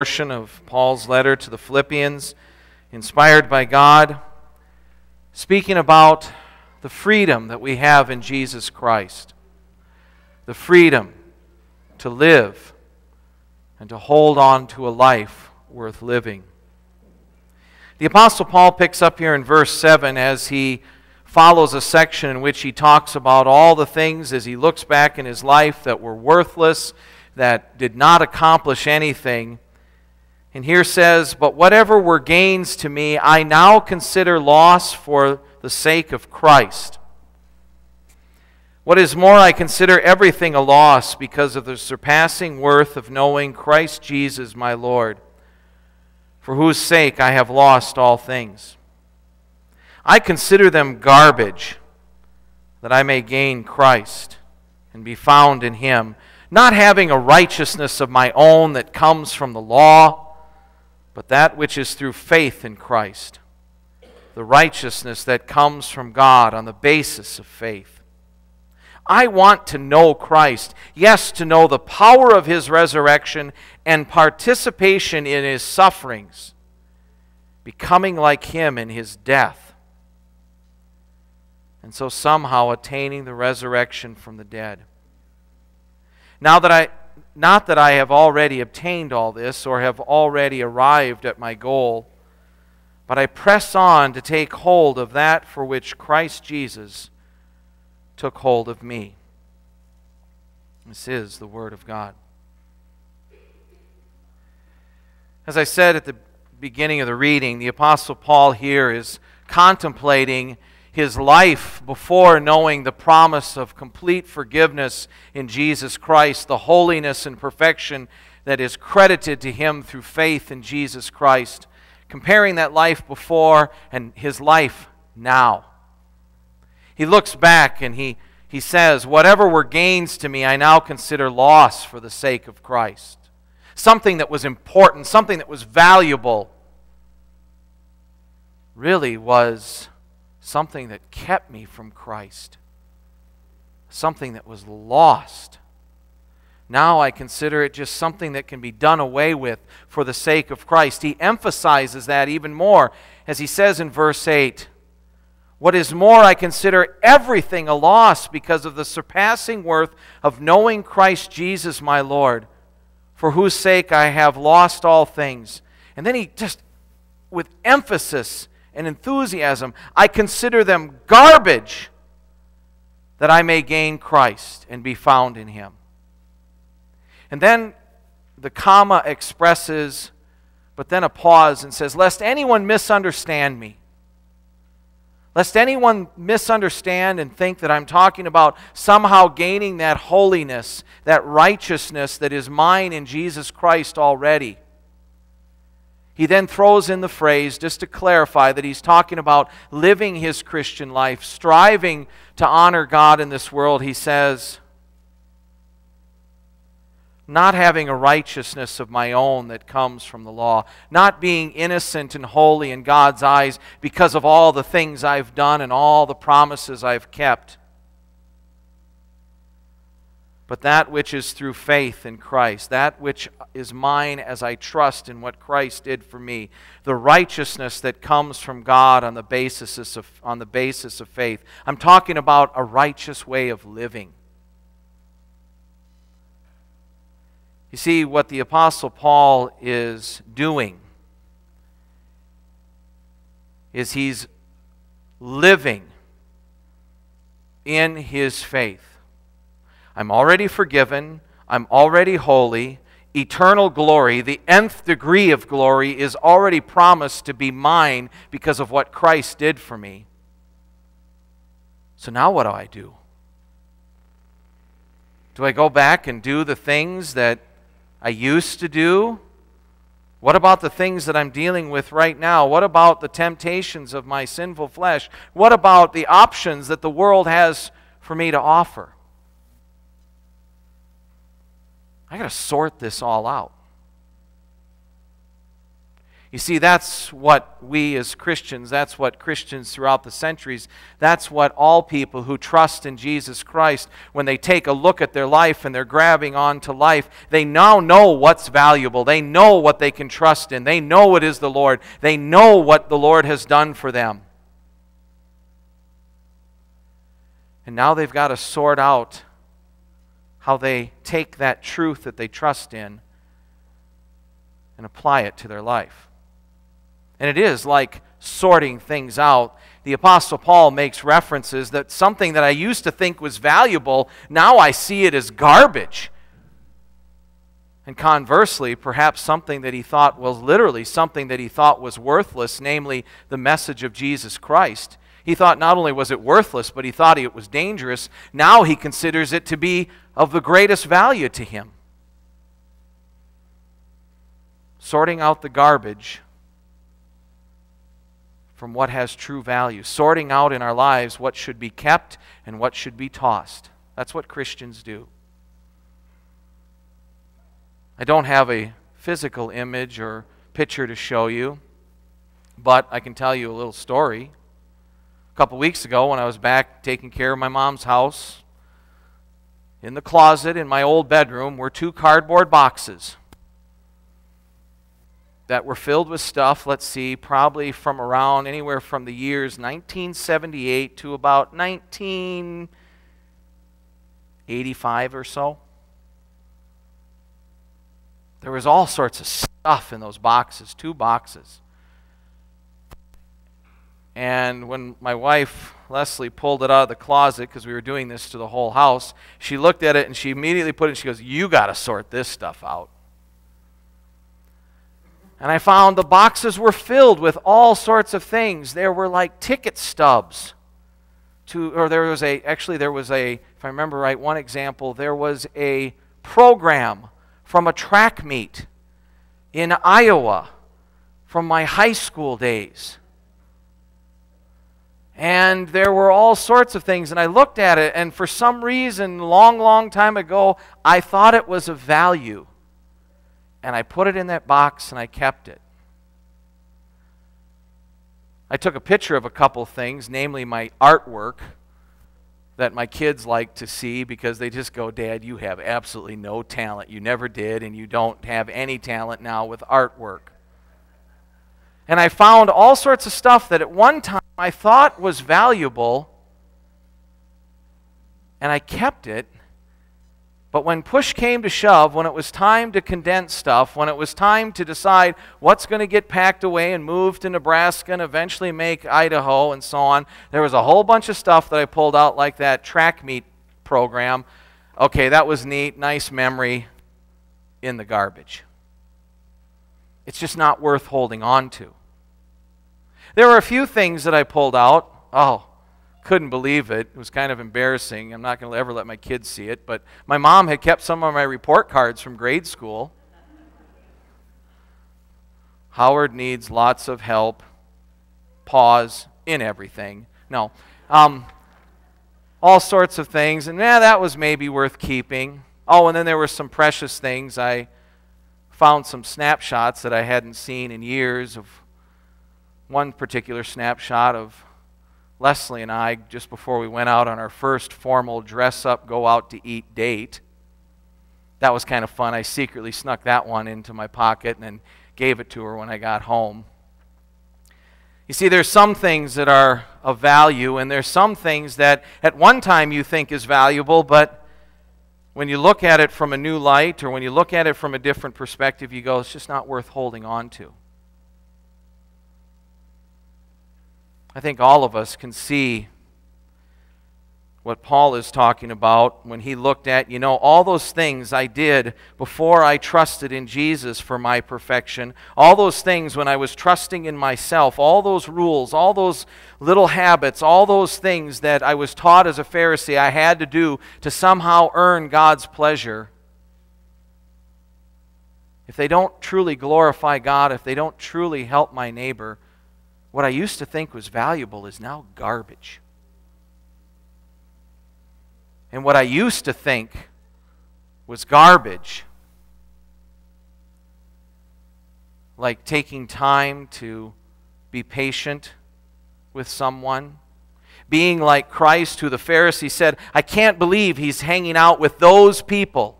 portion of Paul's letter to the Philippians, inspired by God, speaking about the freedom that we have in Jesus Christ. The freedom to live and to hold on to a life worth living. The Apostle Paul picks up here in verse 7 as he follows a section in which he talks about all the things as he looks back in his life that were worthless, that did not accomplish anything and here says, But whatever were gains to me, I now consider loss for the sake of Christ. What is more, I consider everything a loss because of the surpassing worth of knowing Christ Jesus my Lord, for whose sake I have lost all things. I consider them garbage that I may gain Christ and be found in him, not having a righteousness of my own that comes from the law but that which is through faith in Christ, the righteousness that comes from God on the basis of faith. I want to know Christ. Yes, to know the power of his resurrection and participation in his sufferings, becoming like him in his death, and so somehow attaining the resurrection from the dead. Now that I not that I have already obtained all this or have already arrived at my goal, but I press on to take hold of that for which Christ Jesus took hold of me. This is the Word of God. As I said at the beginning of the reading, the Apostle Paul here is contemplating his life before knowing the promise of complete forgiveness in Jesus Christ, the holiness and perfection that is credited to him through faith in Jesus Christ, comparing that life before and his life now. He looks back and he, he says, Whatever were gains to me, I now consider loss for the sake of Christ. Something that was important, something that was valuable, really was something that kept me from Christ, something that was lost. Now I consider it just something that can be done away with for the sake of Christ. He emphasizes that even more as he says in verse 8 What is more, I consider everything a loss because of the surpassing worth of knowing Christ Jesus my Lord, for whose sake I have lost all things. And then he just, with emphasis, and enthusiasm. I consider them garbage that I may gain Christ and be found in him. And then the comma expresses, but then a pause and says, Lest anyone misunderstand me. Lest anyone misunderstand and think that I'm talking about somehow gaining that holiness, that righteousness that is mine in Jesus Christ already. He then throws in the phrase, just to clarify, that he's talking about living his Christian life, striving to honor God in this world. He says, not having a righteousness of my own that comes from the law, not being innocent and holy in God's eyes because of all the things I've done and all the promises I've kept but that which is through faith in Christ, that which is mine as I trust in what Christ did for me, the righteousness that comes from God on the basis of, on the basis of faith. I'm talking about a righteous way of living. You see, what the Apostle Paul is doing is he's living in his faith. I'm already forgiven. I'm already holy. Eternal glory, the nth degree of glory, is already promised to be mine because of what Christ did for me. So now what do I do? Do I go back and do the things that I used to do? What about the things that I'm dealing with right now? What about the temptations of my sinful flesh? What about the options that the world has for me to offer? I got to sort this all out. You see, that's what we as Christians, that's what Christians throughout the centuries, that's what all people who trust in Jesus Christ, when they take a look at their life and they're grabbing onto life, they now know what's valuable. They know what they can trust in. They know it is the Lord. They know what the Lord has done for them. And now they've got to sort out how they take that truth that they trust in and apply it to their life. And it is like sorting things out. The Apostle Paul makes references that something that I used to think was valuable, now I see it as garbage. And conversely, perhaps something that he thought was literally something that he thought was worthless, namely the message of Jesus Christ. He thought not only was it worthless, but he thought it was dangerous. Now he considers it to be of the greatest value to him. Sorting out the garbage from what has true value, sorting out in our lives what should be kept and what should be tossed. That's what Christians do. I don't have a physical image or picture to show you, but I can tell you a little story. Couple weeks ago, when I was back taking care of my mom's house, in the closet in my old bedroom were two cardboard boxes that were filled with stuff, let's see, probably from around anywhere from the years 1978 to about 1985 or so. There was all sorts of stuff in those boxes, two boxes. And when my wife, Leslie, pulled it out of the closet, because we were doing this to the whole house, she looked at it and she immediately put it, she goes, You got to sort this stuff out. And I found the boxes were filled with all sorts of things. There were like ticket stubs. To, or there was a, actually, there was a, if I remember right, one example, there was a program from a track meet in Iowa from my high school days. And there were all sorts of things. And I looked at it, and for some reason, long, long time ago, I thought it was of value and I put it in that box and I kept it. I took a picture of a couple things, namely my artwork that my kids like to see because they just go, Dad, you have absolutely no talent. You never did, and you don't have any talent now with artwork. And I found all sorts of stuff that at one time I thought was valuable, and I kept it but when push came to shove, when it was time to condense stuff, when it was time to decide what's going to get packed away and moved to Nebraska and eventually make Idaho and so on, there was a whole bunch of stuff that I pulled out, like that track meet program. Okay, that was neat, nice memory in the garbage. It's just not worth holding on to. There were a few things that I pulled out. Oh, couldn't believe it. It was kind of embarrassing. I'm not going to ever let my kids see it, but my mom had kept some of my report cards from grade school. Howard needs lots of help. Pause in everything. No. Um, all sorts of things. And yeah, that was maybe worth keeping. Oh, and then there were some precious things. I found some snapshots that I hadn't seen in years of one particular snapshot of Leslie and I, just before we went out on our first formal dress up, go out to eat date. That was kind of fun. I secretly snuck that one into my pocket and then gave it to her when I got home. You see, there's some things that are of value, and there's some things that at one time you think is valuable, but when you look at it from a new light or when you look at it from a different perspective, you go, it's just not worth holding on to. I think all of us can see what Paul is talking about when he looked at, you know, all those things I did before I trusted in Jesus for my perfection, all those things when I was trusting in myself, all those rules, all those little habits, all those things that I was taught as a Pharisee I had to do to somehow earn God's pleasure. If they don't truly glorify God, if they don't truly help my neighbor, what I used to think was valuable is now garbage. And what I used to think was garbage, like taking time to be patient with someone. Being like Christ, who the Pharisee said, I can't believe he's hanging out with those people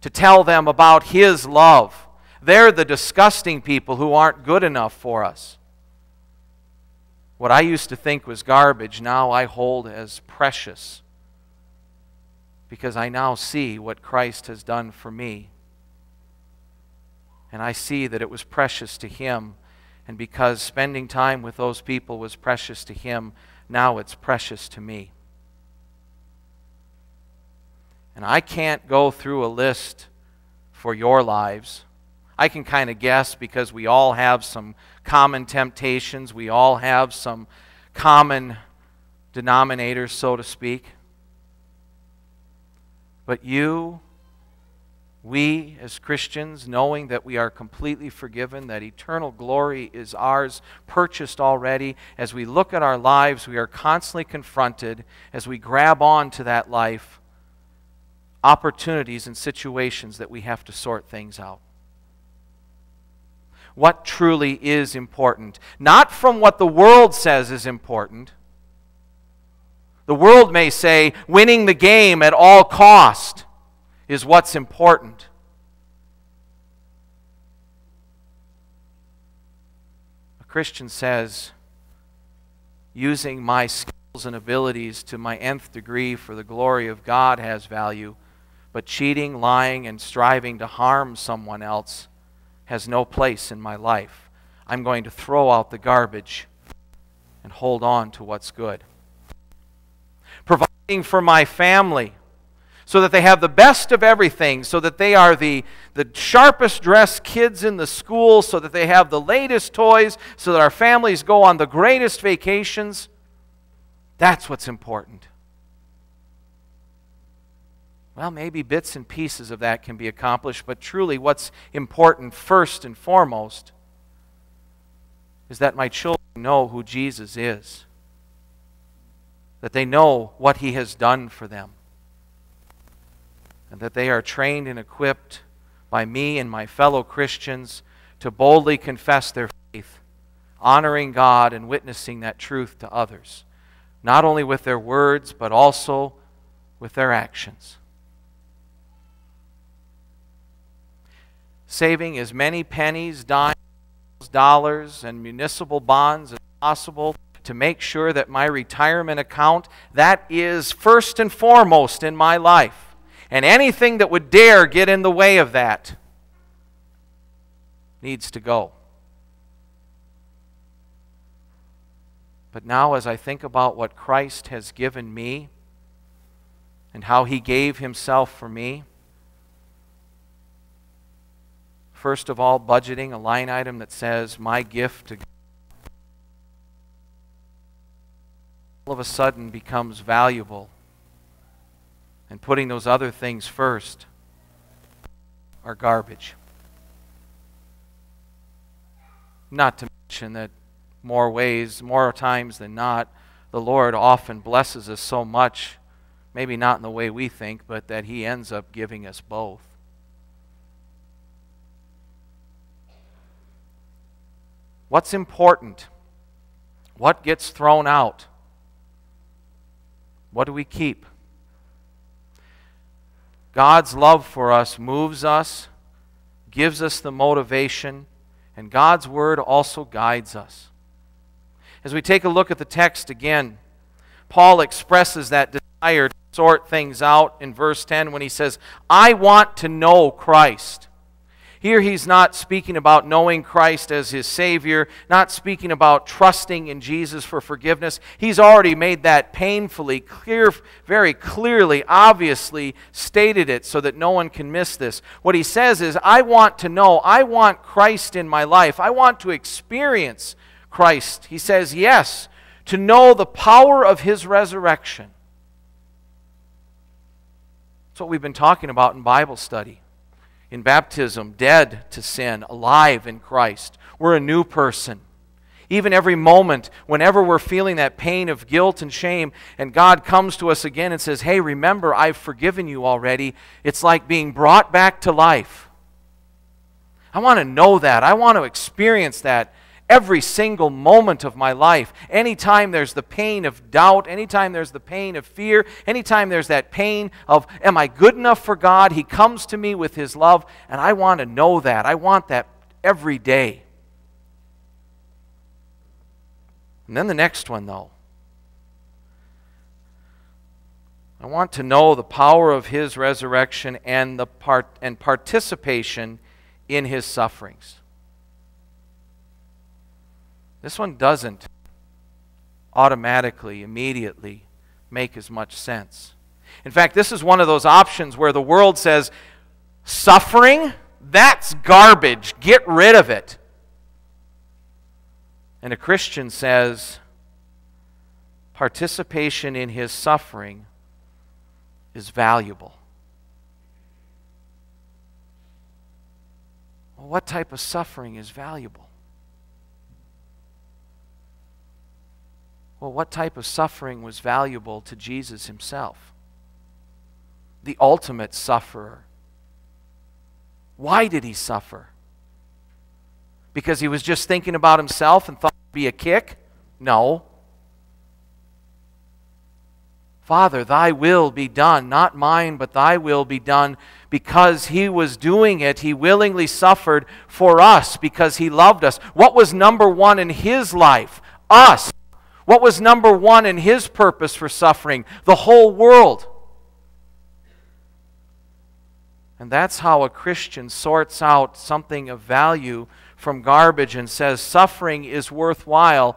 to tell them about his love. They're the disgusting people who aren't good enough for us. What I used to think was garbage, now I hold as precious because I now see what Christ has done for me. And I see that it was precious to Him. And because spending time with those people was precious to Him, now it's precious to me. And I can't go through a list for your lives. I can kind of guess because we all have some common temptations, we all have some common denominators, so to speak. But you, we as Christians, knowing that we are completely forgiven, that eternal glory is ours, purchased already, as we look at our lives, we are constantly confronted as we grab on to that life, opportunities and situations that we have to sort things out what truly is important. Not from what the world says is important, the world may say winning the game at all cost is what's important. A Christian says using my skills and abilities to my nth degree for the glory of God has value, but cheating, lying, and striving to harm someone else has no place in my life. I'm going to throw out the garbage and hold on to what's good providing for my family so that they have the best of everything, so that they are the, the sharpest dressed kids in the school, so that they have the latest toys, so that our families go on the greatest vacations. That's what's important. Well, maybe bits and pieces of that can be accomplished, but truly what's important first and foremost is that my children know who Jesus is that they know what He has done for them, and that they are trained and equipped by me and my fellow Christians to boldly confess their faith, honoring God and witnessing that truth to others, not only with their words, but also with their actions. Saving as many pennies, dimes, dollars, and municipal bonds as possible to make sure that my retirement account, that is first and foremost in my life. And anything that would dare get in the way of that needs to go. But now, as I think about what Christ has given me and how he gave himself for me, first of all, budgeting a line item that says, My gift to all of a sudden becomes valuable. And putting those other things first are garbage. Not to mention that more ways, more times than not, the Lord often blesses us so much, maybe not in the way we think, but that He ends up giving us both. What's important? What gets thrown out? What do we keep? God's love for us moves us, gives us the motivation, and God's word also guides us. As we take a look at the text again, Paul expresses that desire to sort things out in verse 10 when he says, I want to know Christ. Here he's not speaking about knowing Christ as his Savior, not speaking about trusting in Jesus for forgiveness. He's already made that painfully clear, very clearly, obviously stated it so that no one can miss this. What he says is, I want to know, I want Christ in my life, I want to experience Christ. He says, yes, to know the power of his resurrection. That's what we've been talking about in Bible study in baptism, dead to sin, alive in Christ. We're a new person. Even every moment, whenever we're feeling that pain of guilt and shame, and God comes to us again and says, Hey, remember, I've forgiven you already, it's like being brought back to life. I want to know that. I want to experience that every single moment of my life. Anytime there's the pain of doubt, anytime there's the pain of fear, anytime there's that pain of, am I good enough for God? He comes to me with His love, and I want to know that. I want that every day. And then the next one, though. I want to know the power of his resurrection and the part and participation in his sufferings. This one doesn't automatically, immediately make as much sense. In fact, this is one of those options where the world says, suffering, that's garbage. Get rid of it. And a Christian says, participation in his suffering is valuable. Well, what type of suffering is valuable? Well, what type of suffering was valuable to Jesus himself? The ultimate sufferer. Why did he suffer? Because he was just thinking about himself and thought it'd be a kick? No. Father, thy will be done, not mine, but thy will be done. Because he was doing it, he willingly suffered for us because he loved us. What was number one in his life? Us. What was number one in his purpose for suffering? The whole world. And that's how a Christian sorts out something of value from garbage and says suffering is worthwhile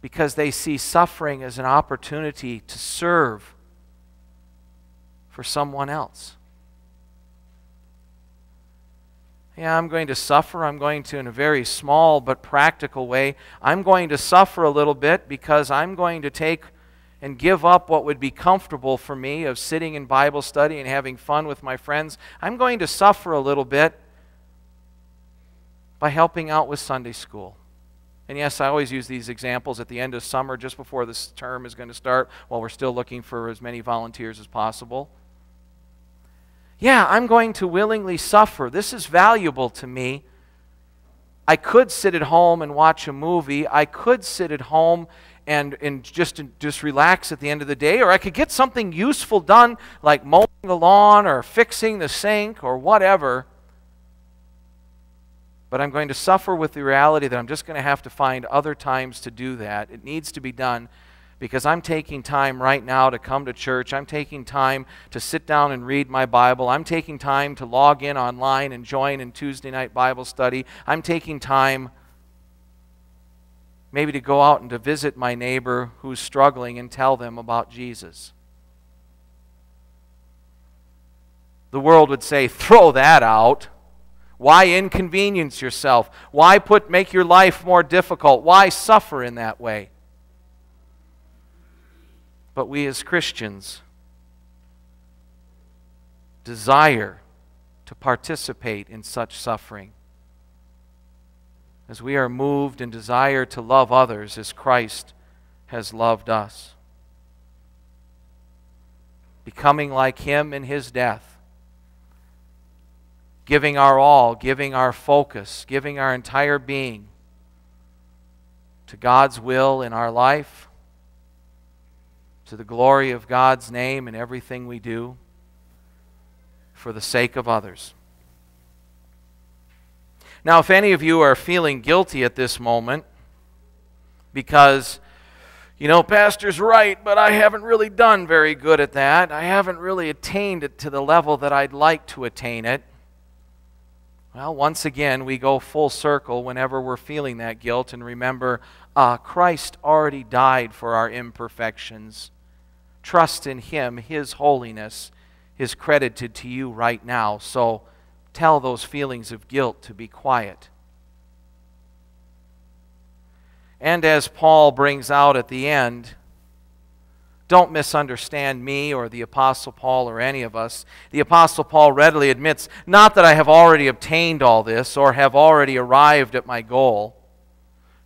because they see suffering as an opportunity to serve for someone else. Yeah, I'm going to suffer. I'm going to, in a very small but practical way, I'm going to suffer a little bit because I'm going to take and give up what would be comfortable for me of sitting in Bible study and having fun with my friends. I'm going to suffer a little bit by helping out with Sunday school. And yes, I always use these examples at the end of summer, just before this term is going to start, while we're still looking for as many volunteers as possible. Yeah, I'm going to willingly suffer. This is valuable to me. I could sit at home and watch a movie. I could sit at home and, and just, just relax at the end of the day. Or I could get something useful done, like mowing the lawn or fixing the sink or whatever. But I'm going to suffer with the reality that I'm just going to have to find other times to do that. It needs to be done because I'm taking time right now to come to church. I'm taking time to sit down and read my Bible. I'm taking time to log in online and join in Tuesday night Bible study. I'm taking time maybe to go out and to visit my neighbor who's struggling and tell them about Jesus. The world would say, throw that out. Why inconvenience yourself? Why put make your life more difficult? Why suffer in that way? But we as Christians desire to participate in such suffering as we are moved and desire to love others as Christ has loved us. Becoming like Him in His death giving our all, giving our focus, giving our entire being to God's will in our life, to the glory of God's name in everything we do, for the sake of others. Now, if any of you are feeling guilty at this moment because you know, Pastor's right, but I haven't really done very good at that. I haven't really attained it to the level that I'd like to attain it. Well, once again, we go full circle whenever we're feeling that guilt and remember uh, Christ already died for our imperfections. Trust in Him, His holiness is credited to you right now. So tell those feelings of guilt to be quiet. And as Paul brings out at the end, don't misunderstand me or the Apostle Paul or any of us. The Apostle Paul readily admits, not that I have already obtained all this or have already arrived at my goal.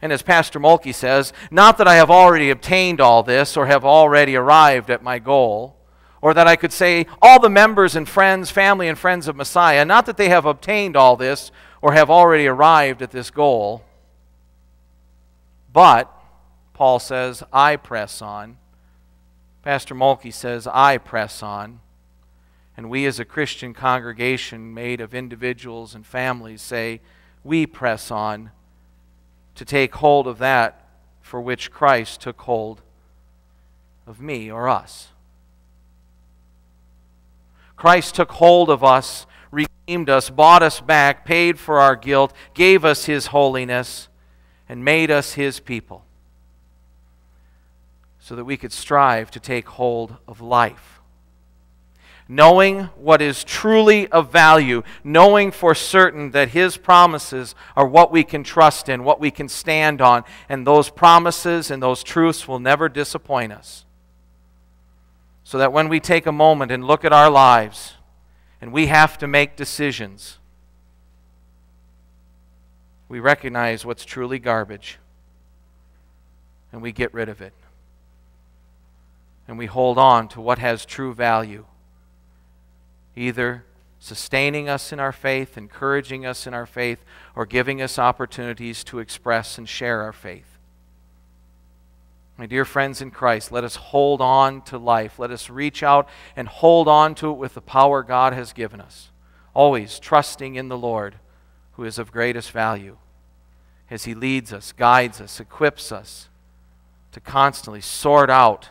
And as Pastor Mulkey says, not that I have already obtained all this or have already arrived at my goal, Or that I could say, all the members and friends, family and friends of Messiah, not that they have obtained all this or have already arrived at this goal, but, Paul says, I press on. Pastor Mulkey says, I press on. And we as a Christian congregation made of individuals and families say, we press on to take hold of that for which Christ took hold of me or us. Christ took hold of us, redeemed us, bought us back, paid for our guilt, gave us his holiness, and made us his people so that we could strive to take hold of life. Knowing what is truly of value, knowing for certain that His promises are what we can trust in, what we can stand on, and those promises and those truths will never disappoint us. So that when we take a moment and look at our lives and we have to make decisions, we recognize what's truly garbage and we get rid of it and we hold on to what has true value, either sustaining us in our faith, encouraging us in our faith, or giving us opportunities to express and share our faith. My dear friends in Christ, let us hold on to life. Let us reach out and hold on to it with the power God has given us, always trusting in the Lord, who is of greatest value, as He leads us, guides us, equips us to constantly sort out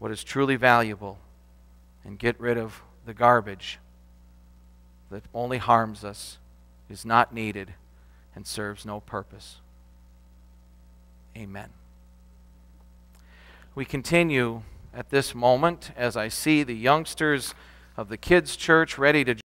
what is truly valuable and get rid of the garbage that only harms us, is not needed, and serves no purpose. Amen. We continue at this moment as I see the youngsters of the kids' church ready to